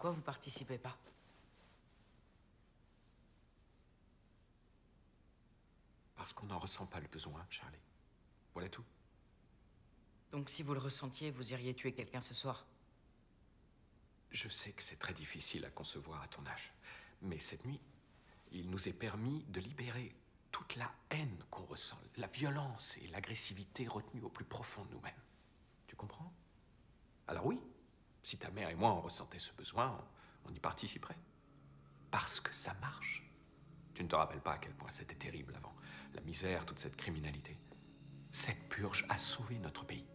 Pourquoi vous participez pas? Parce qu'on n'en ressent pas le besoin, Charlie. Voilà tout. Donc si vous le ressentiez, vous iriez tuer quelqu'un ce soir? Je sais que c'est très difficile à concevoir à ton âge. Mais cette nuit, il nous est permis de libérer toute la haine qu'on ressent, la violence et l'agressivité retenues au plus profond de nous-mêmes. Tu comprends? Alors oui, si ta mère et moi en ressentaient ce besoin, on, on y participerait. Parce que ça marche. Tu ne te rappelles pas à quel point c'était terrible avant. La misère, toute cette criminalité. Cette purge a sauvé notre pays.